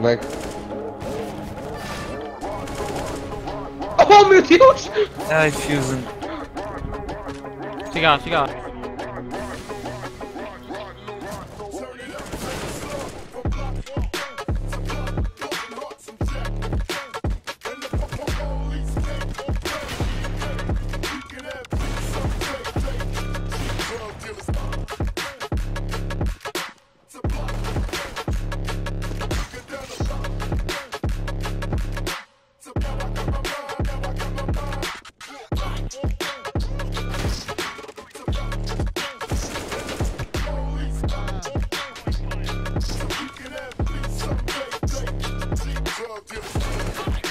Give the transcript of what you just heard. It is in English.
Meg. O, oh, Meteos! Daj, Fusion. She gone, she gone. Bye.